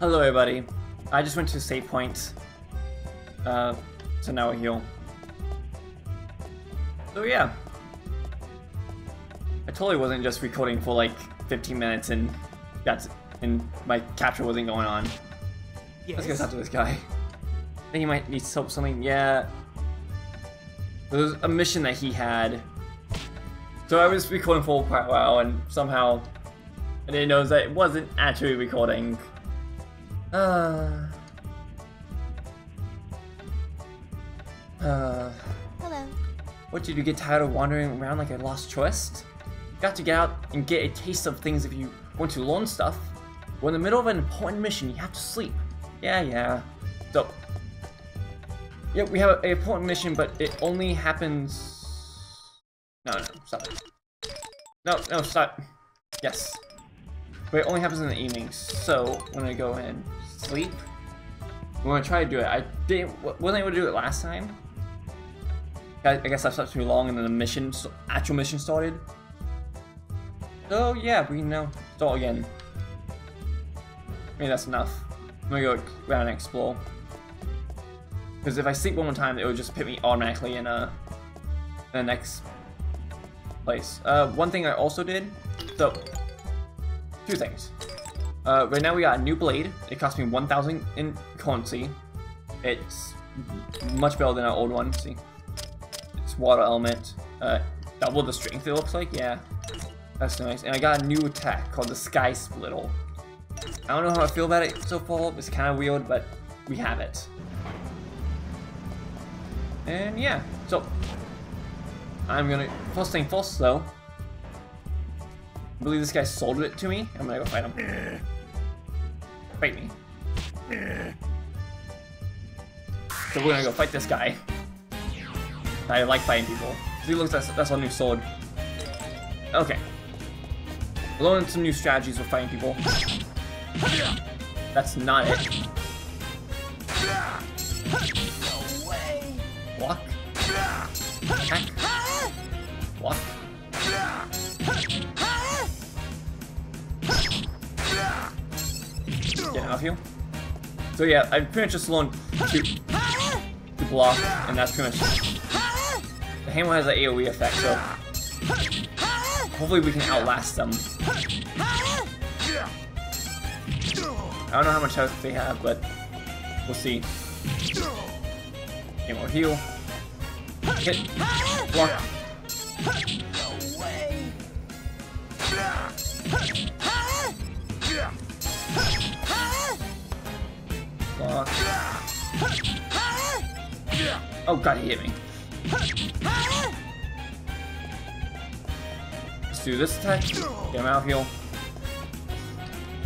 Hello, everybody. I just went to save point. Uh, so now we heal. So yeah. I totally wasn't just recording for like 15 minutes and that's and my capture wasn't going on. Let's go talk to this guy. I think he might need to help something. Yeah. There was a mission that he had. So I was recording for quite a while and somehow I didn't know that it wasn't actually recording. Uh. Uh. Hello. What did you get tired of wandering around like a lost tourist? Got to get out and get a taste of things if you want to learn stuff. We're in the middle of an important mission, you have to sleep. Yeah, yeah. So, yeah, we have an important mission, but it only happens... No, no, stop. No, no, stop. Yes. But it only happens in the evenings, so when gonna go and sleep. We're gonna try to do it. I didn't, wasn't able to do it last time. I, guess I slept too long and then the mission, actual mission started. So yeah, we now start again. Maybe that's enough. I'm gonna go around and explore. Because if I sleep one more time, it would just put me automatically in, a, in the next place. Uh, one thing I also did, so, two things. Uh, right now we got a new blade. It cost me 1,000 in currency. It's much better than our old one, see? It's water element. Uh, double the strength it looks like, yeah. That's nice. And I got a new attack called the Sky Splittle. I don't know how I feel about it so far. It's kind of weird, but we have it. And yeah, so I'm gonna first thing first though. I believe this guy sold it to me. I'm gonna go fight him. Fight me. So we're gonna go fight this guy. I like fighting people. See, look, that's that's our new sword. Okay. Learning some new strategies for fighting people. That's not it. Block. Attack. Get off you. So yeah, I pretty much just learned to, to block, and that's pretty much... The hammer has an AoE effect, so... Hopefully we can outlast them. I don't know how much health they have, but we'll see. Okay, more heal. Hit. Block. Oh god, he hit me. Let's do this attack. Get him out heal.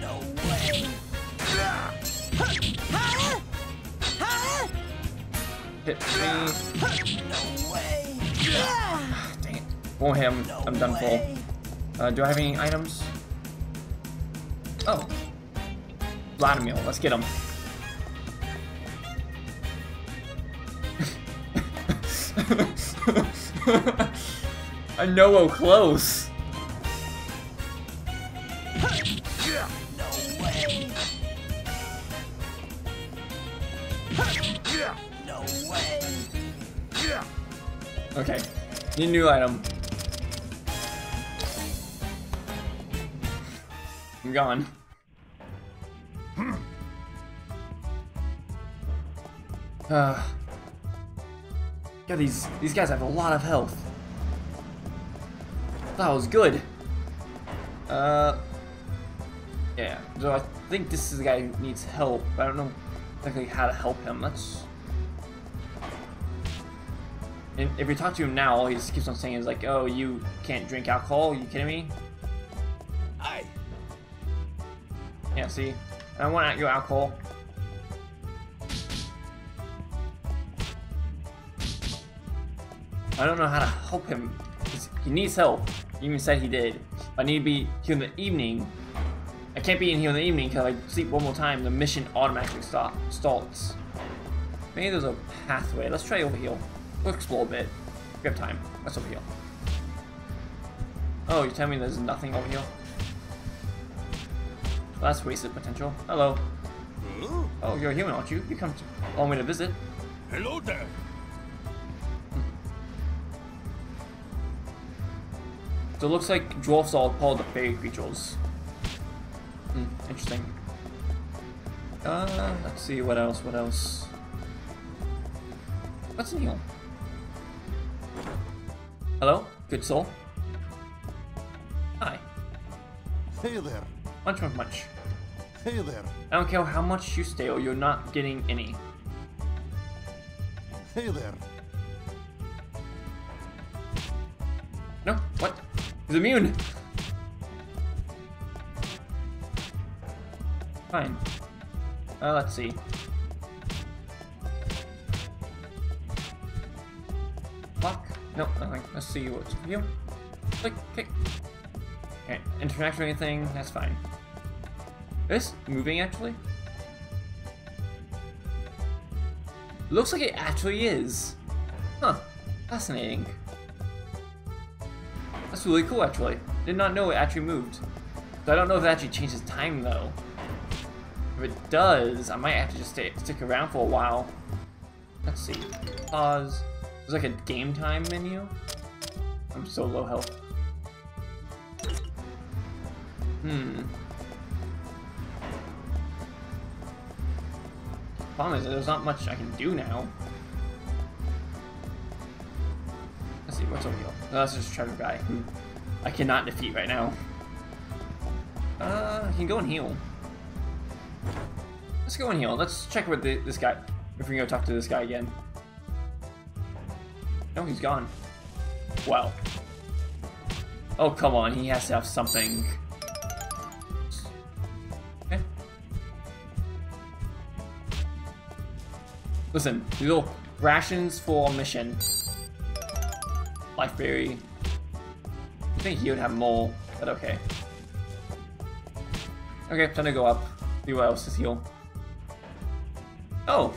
No way. Hit me. No way. Dang it. Won't hit him. I'm done for. Uh, do I have any items? Oh. Vladimir, let's get him. I know we're close. No way. No way. Okay. Need new item. I'm gone. Uh, yeah, these these guys have a lot of health. That was good. Uh, yeah. So I think this is the guy who needs help. I don't know exactly how to help him. Let's. And if we talk to him now, all he just keeps on saying is like, "Oh, you can't drink alcohol? Are you kidding me?" I. Yeah, see? I don't want your alcohol. I don't know how to help him. He needs help. He even said he did. I need to be here in the evening. I can't be in here in the evening because I sleep one more time. The mission automatically stop starts. Maybe there's a pathway. Let's try over here. We'll explore a bit. We have time. What's over here? Oh, you tell me there's nothing over here? Well, that's wasted potential. Hello. Huh? Oh, you're a human, aren't you? You come to all the way to visit. Hello there. So it looks like dwarfs are called the fairy creatures. Hmm, interesting. Uh, let's see, what else, what else? What's in here? Hello? Good soul? Hi. Hey there. Munch, munch, munch. Hey there. I don't care how much you steal, you're not getting any. Hey there. He's immune! Fine. Uh, let's see. Block? No, nothing. Let's see what's you. Click, kick. Okay, interact or anything, that's fine. This moving actually? Looks like it actually is. Huh. Fascinating. Really cool, actually. Did not know it actually moved. So I don't know if it actually changes time, though. If it does, I might have to just stay, stick around for a while. Let's see. Pause. There's like a game time menu. I'm so low health. Hmm. Problem is, there's not much I can do now. See, what's here? No, that's just Trevor guy, I cannot defeat right now. Uh, I can go and heal. Let's go and heal. Let's check with the, this guy. If we can go talk to this guy again. No, he's gone. Well. Oh, come on. He has to have something. Okay. Listen, little rations for mission. Lifeberry. I think he would have more, but okay. Okay, time to go up. See what else is heal. Oh!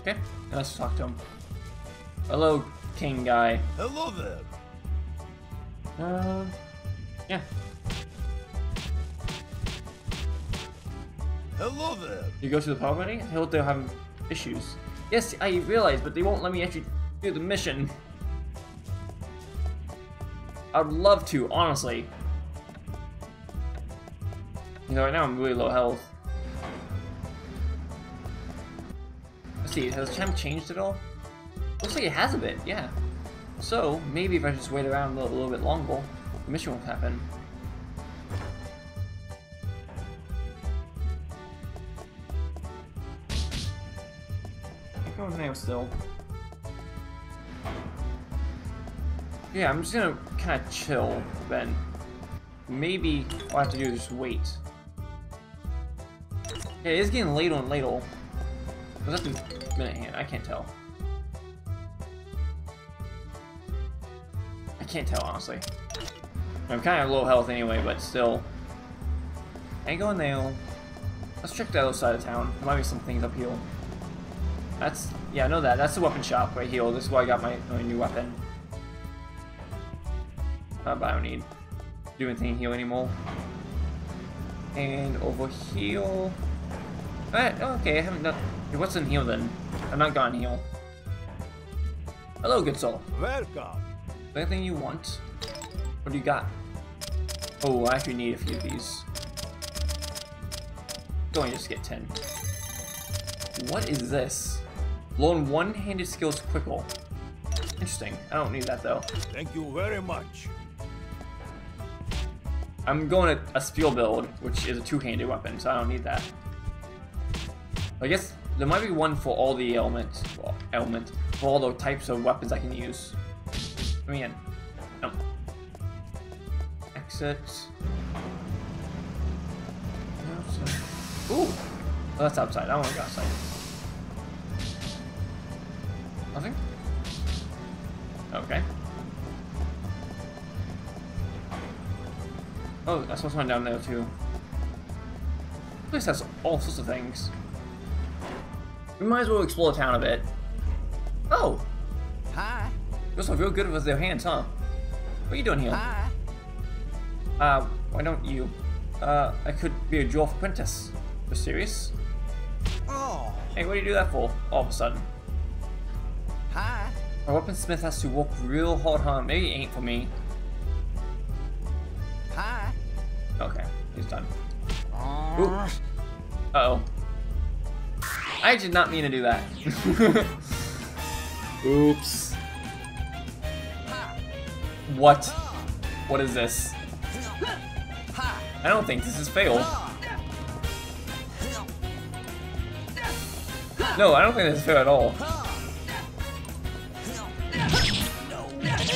Okay, let's talk to him. Hello, king guy. Hello there. Uh, yeah. Hello there. You go to the power party? I hope they're having issues. Yes, I realize, but they won't let me actually do the mission. I'd love to, honestly. You know, right now I'm really low health. Let's see, has champ changed at all? Looks like it has a bit, yeah. So, maybe if I just wait around a little, a little bit longer, mission won't happen. I'm going there still. Yeah, I'm just gonna kind of chill then. Maybe all I have to do is just wait. Yeah, it is getting later and later. Was that the minute hand? I can't tell. I can't tell, honestly. I'm kind of low health anyway, but still. Ain't going there. Let's check the other side of town. There might be some things up here. That's, yeah, I know that. That's the weapon shop right here. This is where I got my, my new weapon. Uh, but I don't need to do anything here anymore. And over here... Alright, okay, I haven't done... What's in here then? I'm not gone here. Hello, good soul. Welcome. Anything you want? What do you got? Oh, I actually need a few of these. Going just get 10. What is this? Learn one-handed skills quickle. Interesting. I don't need that though. Thank you very much. I'm going to a steel build, which is a two-handed weapon, so I don't need that. I guess there might be one for all the elements, well, element, for all the types of weapons I can use. Let me in. No. Exit. Ooh! Oh, that's outside. I want to go outside. Nothing? Okay. Oh, I saw someone down there too. This has all sorts of things. We might as well explore the town a bit. Oh, Hi. those are real good with their hands, huh? What are you doing here? Hi. Uh, why don't you? Uh, I could be a dwarf apprentice. You serious? Oh. Hey, what do you do that for? All of a sudden. Hi. A weaponsmith has to work real hard, huh? Maybe it ain't for me. Hi. Okay, he's done. Oh. Uh-oh. I did not mean to do that. Oops. What? What is this? I don't think this is fail. No, I don't think this is fair at all.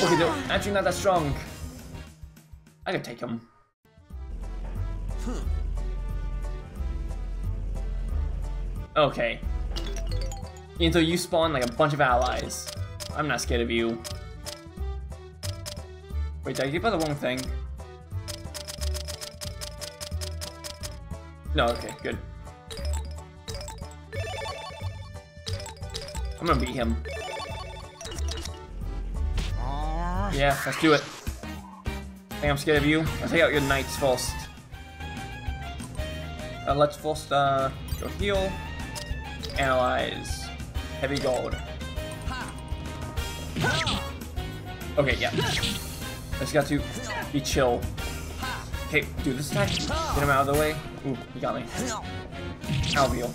Okay, no, actually not that strong. I can take him. Okay. Until you spawn like a bunch of allies. I'm not scared of you. Wait, did I give her the wrong thing? No, okay, good. I'm gonna beat him. Yeah, let's do it. I think I'm scared of you. I'll take out your knights first. Uh, let's first uh, go heal, analyze, heavy gold. Okay, yeah. I just got to be chill. Okay, do this attack. Get him out of the way. Ooh, he got me. Alveol.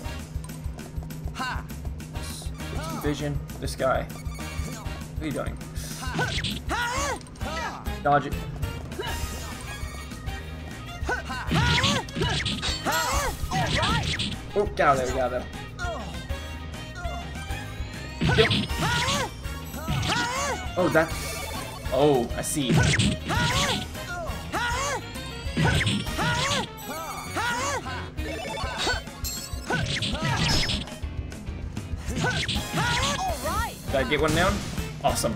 Vision. This guy. What are you doing? Dodge it. Oh, get out of there, get out of there. Yep. Oh, that. Oh, I see. Did I get one down? Awesome.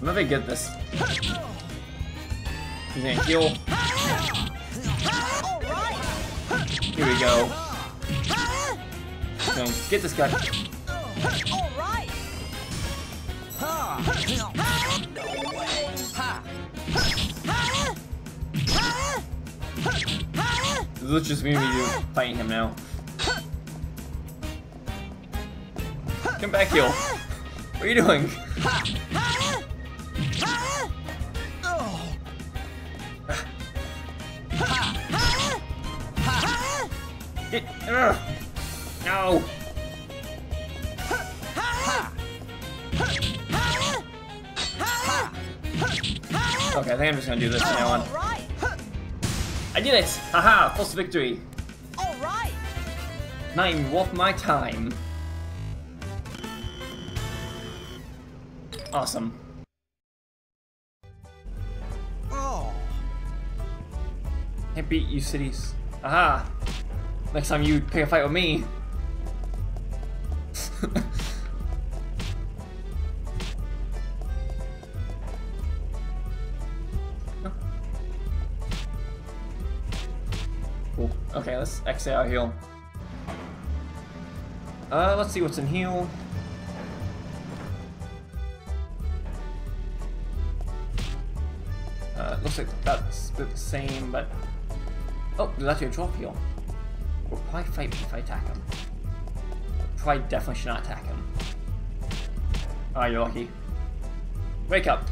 I'm very good this. He's gonna heal. Here we go. Gonna get this guy. This is just me fighting him now. Come back, heal. What are you doing? Get, ugh. No. Okay, I think I'm just gonna do this from now on. I did it! Haha, first victory. Alright. Not even worth my time. Awesome. Oh. Can't beat you cities. Aha! Next time you pick a fight with me. cool. Okay, let's exit our heal. Uh, let's see what's in heal. Looks like that's the same, but Oh, that's your drop heal. We'll probably fight if I attack him. Probably definitely should not attack him. Ah, you're lucky. Wake up.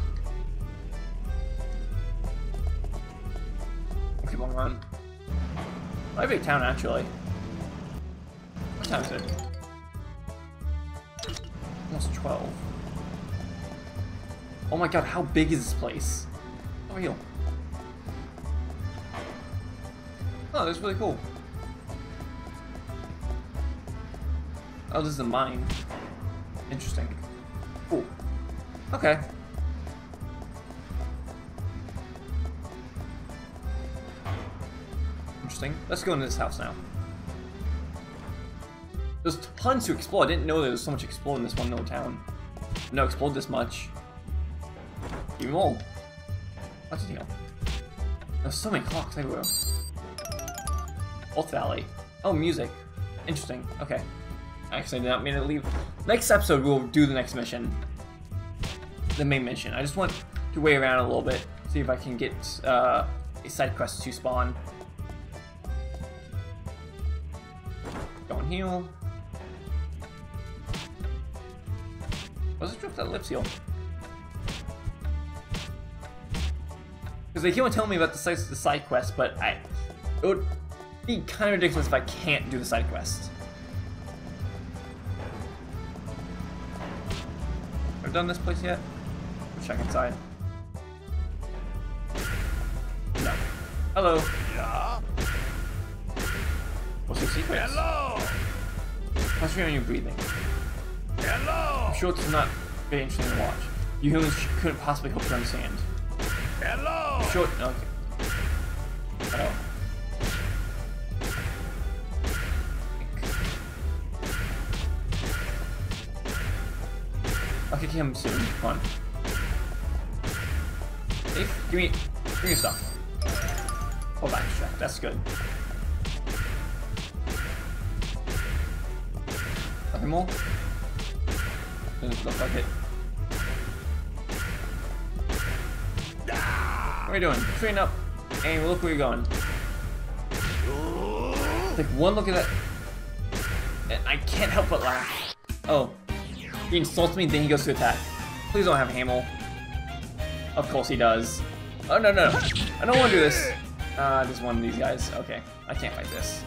Keep on run. My big town actually. What time is it? Almost 12. Oh my god, how big is this place? Over here. Oh, that's really cool. Oh, this is a mine. Interesting. Cool. Okay. Interesting. Let's go into this house now. There's tons to explore. I didn't know there was so much to explore in this one little town. No, explored this much. Even more. What's the deal? There's so many clocks everywhere. Oath Valley. Oh, music. Interesting. Okay. Actually, I did not mean to leave. Next episode, we'll do the next mission. The main mission. I just want to wait around a little bit, see if I can get uh, a side quest to spawn. Go and heal. Was it drop that lip seal? Because they keep on telling me about the side, the side quest, but I it would be kind of ridiculous if I can't do the side quest. I've done this place yet? Let's check inside. No. Hello. Yeah? What's your secret? Hello? Concentrate on your breathing. Hello? I'm sure it's not very interesting to watch. You humans couldn't possibly hope to understand. Hello? Sure. Okay. Oh. I'll kick him soon. Come on. Hey, give me, give me stuff. Hold back, extract. That's good. Nothing more? Doesn't look like it. What are you doing? Train up, and look where you're going. Take one look at that, and I can't help but laugh. Oh, he insults me, then he goes to attack. Please don't have Hamel. Of course he does. Oh no no, I don't want to do this. Uh, just one of these guys. Okay, I can't fight this.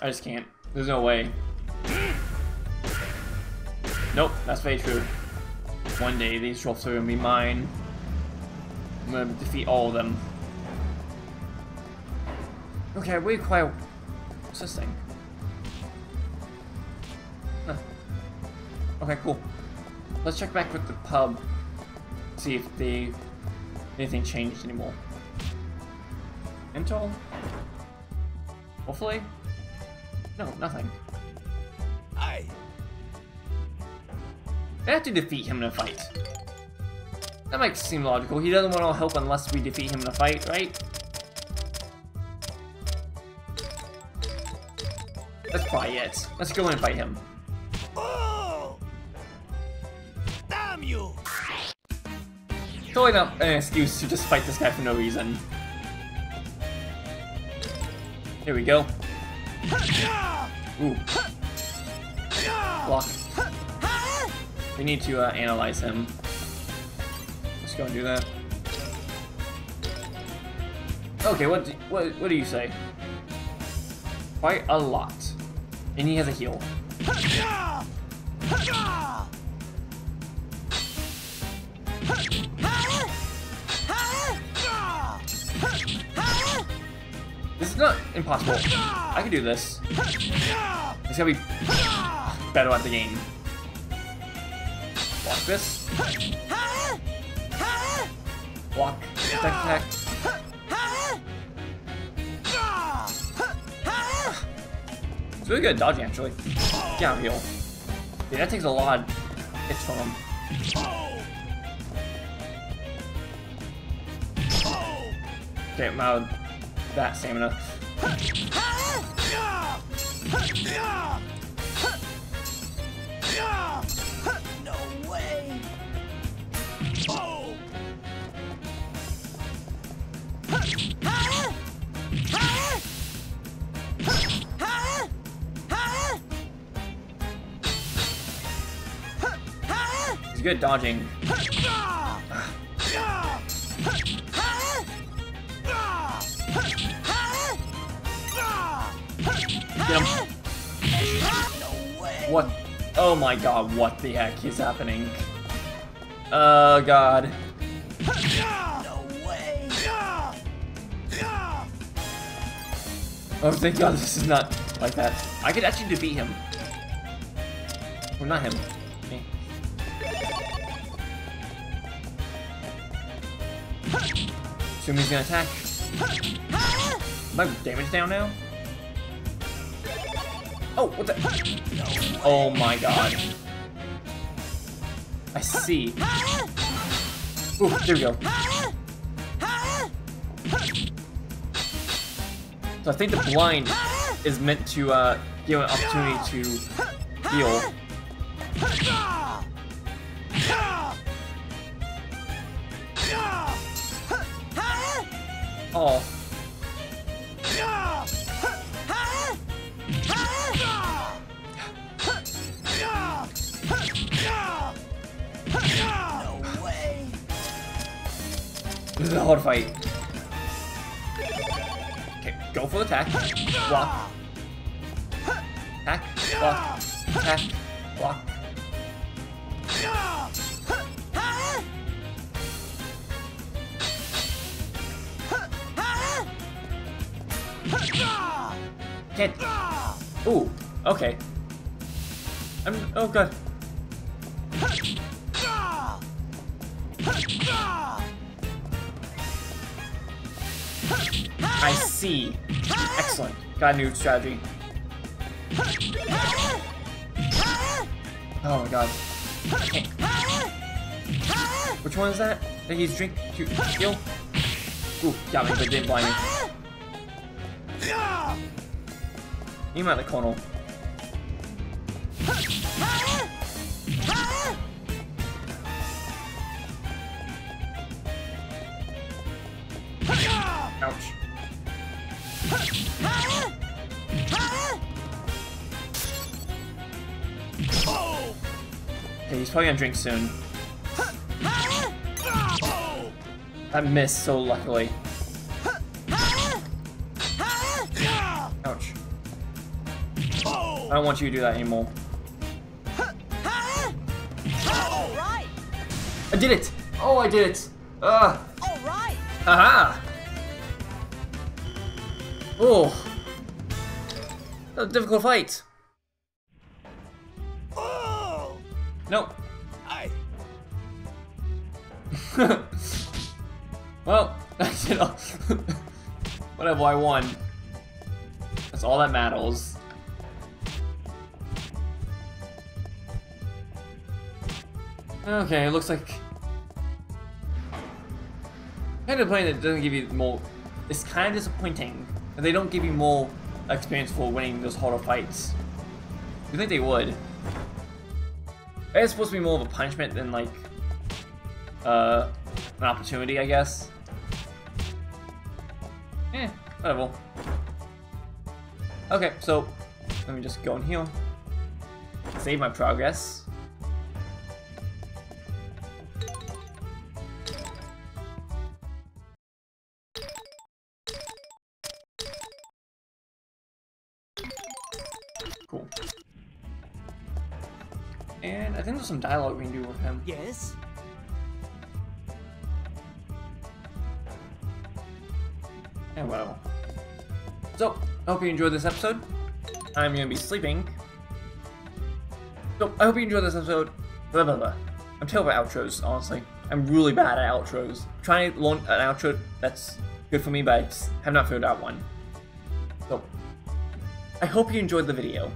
I just can't. There's no way. Nope, that's very true. One day these trophies are gonna be mine. I'm gonna defeat all of them. Okay, I waited quite. What's this thing? Huh. Okay, cool. Let's check back with the pub. See if they anything changed anymore. Intel? Hopefully? No, nothing. I have to defeat him in a fight. That might seem logical. He doesn't want our help unless we defeat him in a fight, right? That's probably it. Let's go and fight him. Oh! Damn you! Totally not an excuse to just fight this guy for no reason. Here we go. Ooh, block. We need to uh, analyze him. Let's go and do that. Okay, what do, what what do you say? Quite a lot, and he has a heal. This is not impossible. I can do this. It's gonna be better at the game. Block this. Block. Attack, attack. It's really good at dodging, actually. Yeah, heal. Yeah, that takes a lot of hits from him. I'm out that stamina. Good dodging. Get him. What? Oh my god, what the heck is happening? Oh god. Oh, thank god this is not like that. I could actually defeat him. Or not him. Assume he's gonna attack. My damage down now? Oh, what the? Oh my god. I see. Ooh, there we go. So I think the blind is meant to uh, give an opportunity to heal. Oh, No way. this is a hard fight. Okay, go for the attack. Block. Attack. Block. Attack. Can't. Ooh. Okay. I'm. Oh god. I see. Excellent. Got a new strategy. Oh my god. Which one is that? That he's drink to heal? Ooh, got me, but didn't blind me. You the corner. Ouch. Okay, he's probably gonna drink soon. I missed so luckily. I don't want you to do that anymore. I did it! Oh, I did it! Ah! All right. Aha! Oh! That was a difficult fight. Oh. Nope. I. well, you know, whatever, I won. That's all that matters. Okay, it looks like kind of playing that doesn't give you more. It's kind of disappointing that they don't give you more experience for winning those harder fights. You think they would? It's supposed to be more of a punishment than like uh, an opportunity, I guess. Eh, whatever. Okay, so let me just go in here. Save my progress. Some dialogue we can do with him. Yes. And well. So, I hope you enjoyed this episode. I'm gonna be sleeping. So, I hope you enjoyed this episode. Blah blah blah. I'm terrible at outros, honestly. I'm really bad at outros. trying to launch an outro that's good for me, but I have not figured out one. So, I hope you enjoyed the video.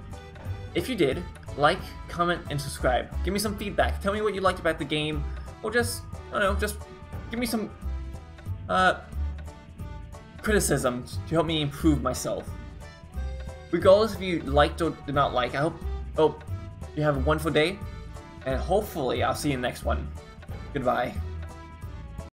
If you did, like, comment, and subscribe. Give me some feedback. Tell me what you liked about the game, or just, I don't know, just give me some, uh, criticisms to help me improve myself. Regardless if you liked or did not like, I hope, hope you have a wonderful day, and hopefully I'll see you in the next one. Goodbye.